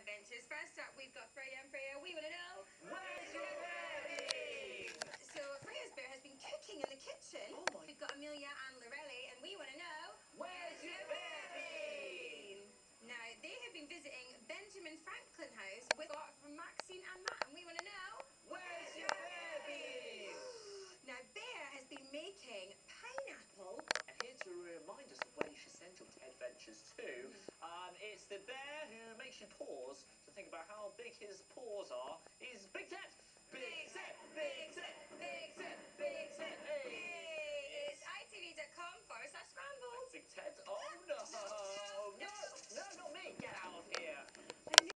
adventures. First Paws. to think about how big his paws are